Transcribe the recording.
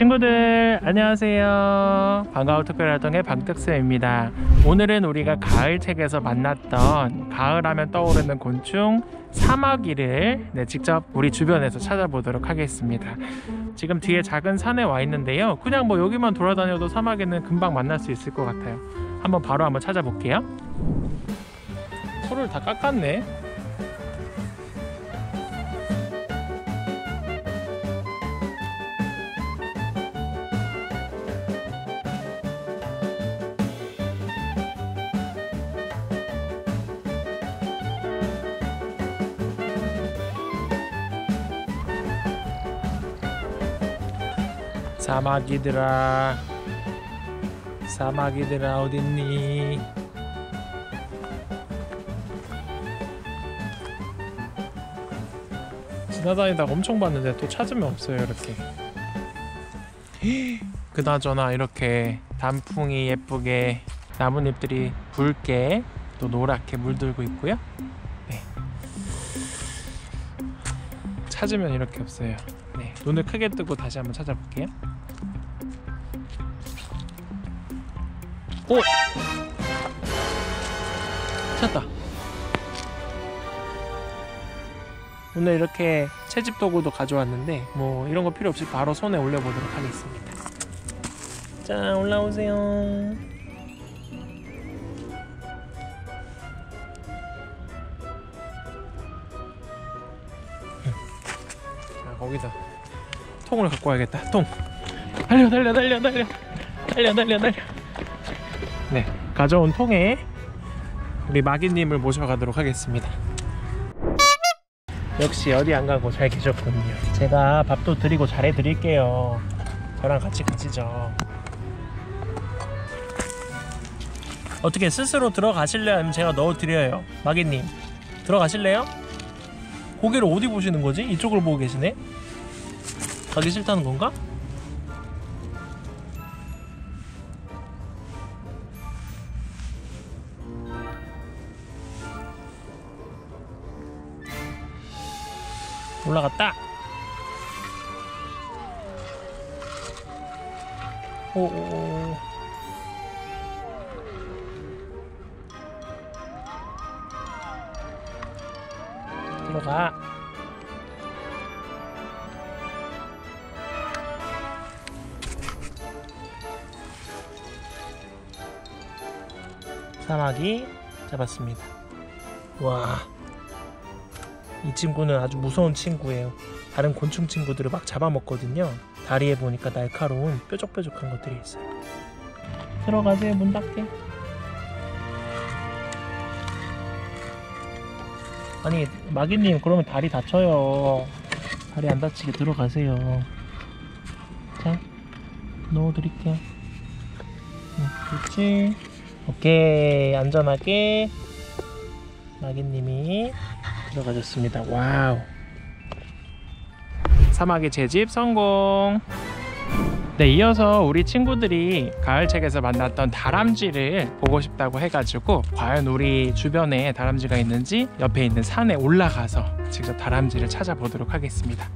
친구들 안녕하세요. 방과후 특별활동의 방특쌤입니다. 오늘은 우리가 가을책에서 만났던 가을하면 떠오르는 곤충 사마귀를 네, 직접 우리 주변에서 찾아보도록 하겠습니다. 지금 뒤에 작은 산에 와 있는데요. 그냥 뭐 여기만 돌아다녀도 사마귀는 금방 만날 수 있을 것 같아요. 한번 바로 한번 찾아볼게요. 소를 다 깎았네 사마귀들아 사마귀들아 어딨니? 지나다니다가 엄청 봤는데 또 찾으면 없어요 이렇게. 그나저나 이렇게 단풍이 예쁘게 나뭇잎들이 붉게 또 노랗게 물들고 있고요 찾으면 이렇게 없어요. 네, 눈을 크게 뜨고 다시 한번 찾아볼게요. 오! 찾았다. 오늘 이렇게 채집 도구도 가져왔는데 뭐 이런 거 필요 없이 바로 손에 올려보도록 하겠습니다. 자 올라오세요 거기다 통을 갖고 와야겠다. 통. 달려 달려 달려 달려. 달려 달려 달려. 네 가져온 통에 우리 마기님을 모셔가도록 하겠습니다. 역시 어디 안 가고 잘 계셨군요. 제가 밥도 드리고 잘해 드릴게요. 저랑 같이 가시죠. 어떻게 스스로 들어가실래요? 아니면 제가 넣어드려요? 마기님 들어가실래요? 고개를 어디 보시는 거지? 이쪽을 보고 계시네 가기 싫다는 건가? 올라갔다. 오오오. 들어가. 사마귀 잡았습니다. 와. 이 친구는 아주 무서운 친구예요. 다른 곤충 친구들을 막 잡아먹거든요. 다리에 보니까 날카로운 뾰족뾰족한 것들이 있어요. 들어가세요. 문 닫게. 아니 마귀님 그러면 다리 다쳐요. 다리 안 다치게 들어가세요. 자 넣어드릴게요. 응, 그렇지. 오케이 안전하게 마귀님이 들어가셨습니다. wow. 사마귀 채집 성공. 네, 이어서 우리 친구들이 가을책에서 만났던 다람쥐를 보고 싶다고 해가지고 과연 우리 주변에 다람쥐가 있는지 옆에 있는 산에 올라가서 직접 다람쥐를 찾아보도록 하겠습니다.